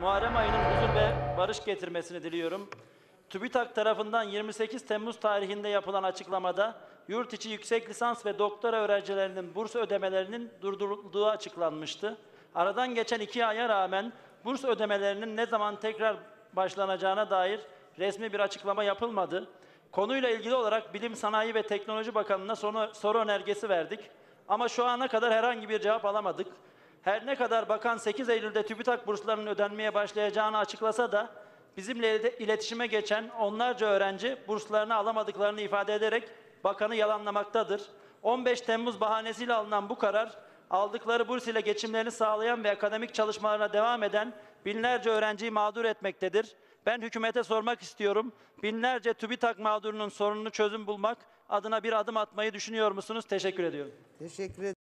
Muharrem ayının huzur ve barış getirmesini diliyorum. TÜBİTAK tarafından 28 Temmuz tarihinde yapılan açıklamada yurt içi yüksek lisans ve doktora öğrencilerinin burs ödemelerinin durdurulduğu açıklanmıştı. Aradan geçen iki aya rağmen burs ödemelerinin ne zaman tekrar başlanacağına dair resmi bir açıklama yapılmadı. Konuyla ilgili olarak Bilim, Sanayi ve Teknoloji soru, soru önergesi verdik. Ama şu ana kadar herhangi bir cevap alamadık. Her ne kadar bakan 8 Eylül'de TÜBİTAK burslarının ödenmeye başlayacağını açıklasa da bizimle iletişime geçen onlarca öğrenci burslarını alamadıklarını ifade ederek bakanı yalanlamaktadır. 15 Temmuz bahanesiyle alınan bu karar aldıkları burs ile geçimlerini sağlayan ve akademik çalışmalarına devam eden binlerce öğrenciyi mağdur etmektedir. Ben hükümete sormak istiyorum. Binlerce TÜBİTAK mağdurunun sorununu çözüm bulmak adına bir adım atmayı düşünüyor musunuz? Teşekkür ediyorum. Teşekkür ederim.